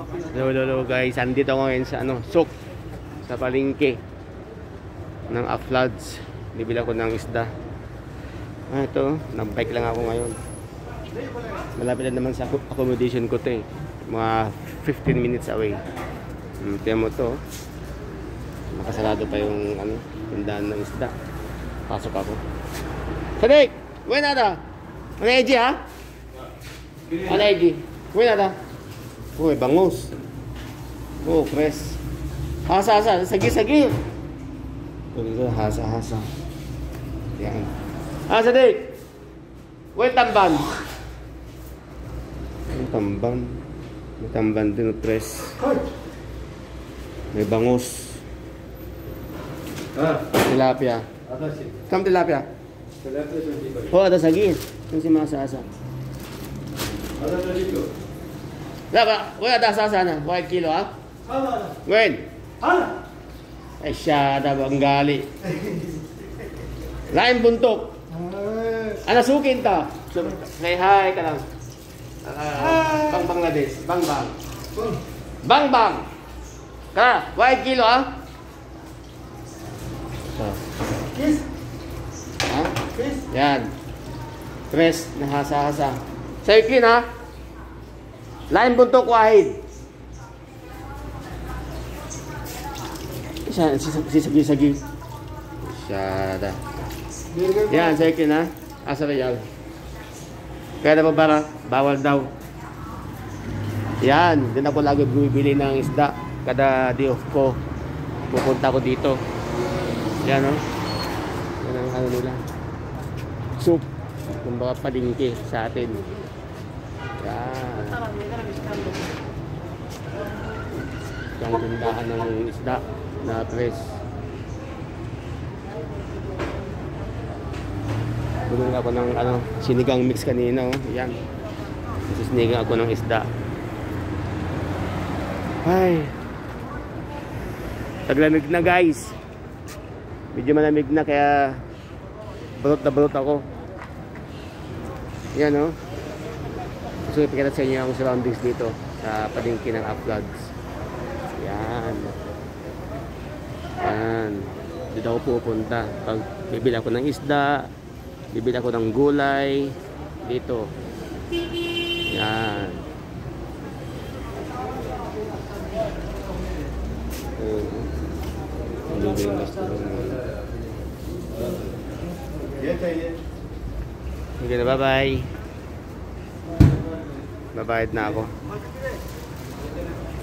Hello, hello, guys. Andito ako ngayon sa ano, Sok. Sa palengke ng Aflads. Bibili ako ng isda. Ah, ito, nag-bike lang ako ngayon. Malapit lang naman sa acco- accommodation ko to eh. Mga 15 minutes away. Hmm, tiyan mo to. Nakasarado pa yung ano, tindahan ng isda. Pasok ako. Sadik! Uwi na! Ano Eji ha? Ano Eji? Uwi na! Uy, bangus. Oh, press. Hasa, hasa. Sagi, sagi. Ito, hasa, hasa. Yan. Ah, Sadik! Uy, tamban. May tamban. May tamban din, oh, press. May bangus. Ah, Tilapia. Kam tilapia? Pak. Oh, ada sagi. Yung si Masa Asa. Dapat, wala ada asa na. Wala kilo, ha? Ada. Gwen. Ada. Ay, siya na banggali. Lain buntok. Ano sukin ta? Say hi ka lang. Ah, bang Bangladesh. Bang bang. Bang bang. Ka, wala kilo, ha? Kiss. ha? Kiss. Yan. Tres na hasa-hasa. Sa ikin ha. Lain buntok wahid. Isa, sisagi-sagi. Masyada. Yan, ikin ha. Asa real. Kaya na para bawal daw. Yan, din ako lagi bumibili ng isda. Kada day off ko, pupunta ko dito. Yan o. Yan ang ano nila soup. Kumbaga palingki sa atin. Yan. Ang tindahan ng isda na tres. Bumili ako ng ano, sinigang mix kanina. Oh. Yan. Kasi sinigang ako ng isda. Ay. Taglamig na guys. Medyo malamig na kaya balot na balot ako. Yan o gusto ipakita sa inyo ang surroundings dito sa palingki ng uploads. Yan. Yan. Dito ako pupunta. Pag bibili ako ng isda bibili ako ng gulay dito. Yan. Okay, bye-bye. Babayad na ako.